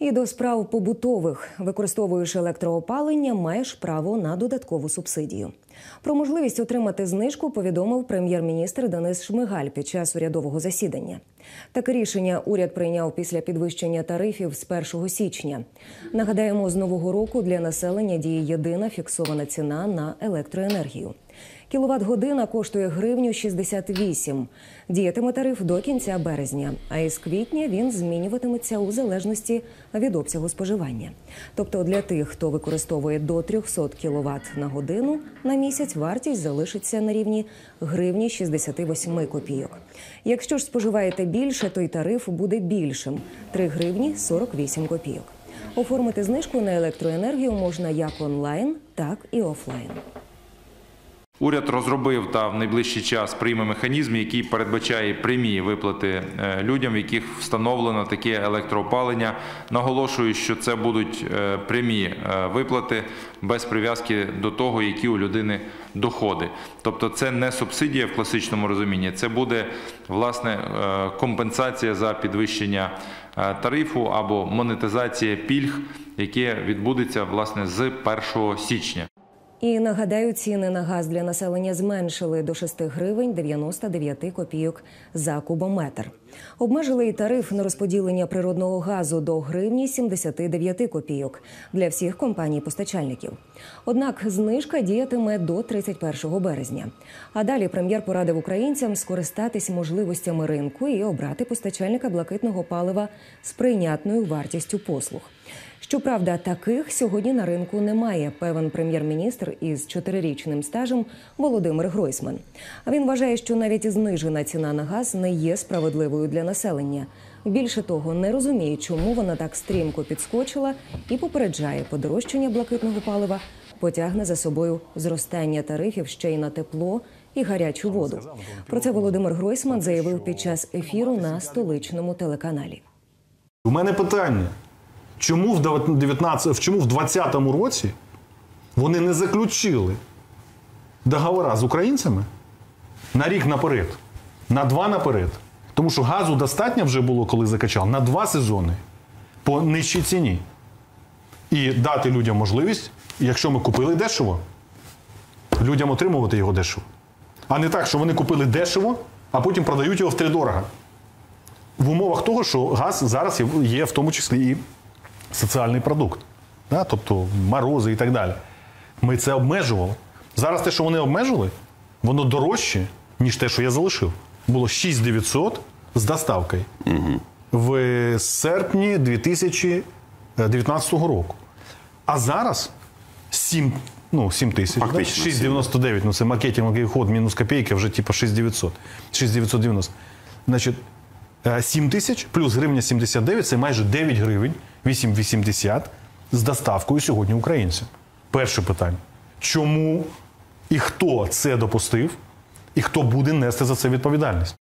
І до справ побутових використовуєш електроопалення, маєш право на додаткову субсидію. Про можливість отримати знижку повідомив прем'єр-міністр Денис Шмигаль під час урядового засідання. Таке рішення уряд прийняв після підвищення тарифів з 1 січня. Нагадаємо, з нового року для населення діє єдина фіксована ціна на електроенергію. Кіловат година коштує гривню 68. Діятиме тариф до кінця березня, а із квітня він змінюватиметься у залежності від обсягу споживання. Тобто для тих, хто використовує до 300 кВт на годину на місяць, вартість залишиться на рівні гривні 68 копійок. Якщо ж споживаєте більше, то й тариф буде більшим 3 гривні 48 копійок. Оформити знижку на електроенергію можна як онлайн, так і офлайн. Уряд розробив та в найближчий час прийме механізм, який передбачає прямі виплати е, людям, в яких встановлено таке електроопалення. Наголошую, що це будуть е, прямі е, виплати без прив'язки до того, які у людини доходи. Тобто, це не субсидія в класичному розумінні, це буде власне компенсація за підвищення тарифу або монетизація пільг, яке відбудеться власне з 1 січня. І нагадаю, ціни на газ для населення зменшили до 6 гривень 99 копійок за кубометр. Обмежили і тариф на розподілення природного газу до гривні 79 копійок для всіх компаній-постачальників. Однак знижка діятиме до 31 березня. А далі прем'єр порадив українцям скористатись можливостями ринку і обрати постачальника блакитного палива з прийнятною вартістю послуг. Щоправда, таких сьогодні на ринку немає. Певен прем'єр-міністр із чотирирічним стажем Володимир Гройсман. А він вважає, що навіть знижена ціна на газ не є справедливою для населення. Більше того, не розуміє, чому вона так стрімко підскочила і попереджає подорожчання блакитного палива, потягне за собою зростання тарифів ще й на тепло і гарячу воду. Про це Володимир Гройсман заявив під час ефіру на столичному телеканалі. У мене питання. Чому в 19, чому в 2020 році вони не заключили договора з українцями на рік наперед, на два наперед? Тому що газу достатньо вже було, коли закачав, на два сезони по нижчій ціні. І дати людям можливість, якщо ми купили дешево, людям отримувати його дешево. А не так, що вони купили дешево, а потім продають його втридорога. В умовах того, що газ зараз є в тому числі і соціальний продукт, да? тобто морози і так далі. Ми це обмежували. Зараз те, що вони обмежили, воно дорожче, ніж те, що я залишив. Було 6900 з доставкою угу. в серпні 2019 року. А зараз 7 ну, 7 тисяч. 6,99, ну це маркетинговий ход, мінус копійки, вже типу 6900. 6990. Значить, 7 е, тисяч плюс гривня 79 це майже 9 гривень 8,80 з доставкою сьогодні українцям. Перше питання: чому і хто це допустив, і хто буде нести за це відповідальність?